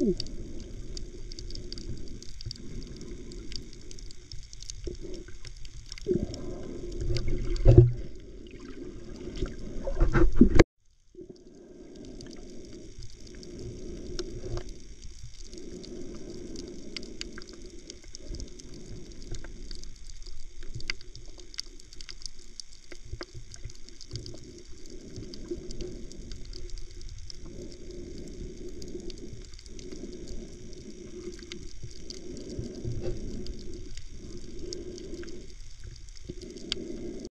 Mm.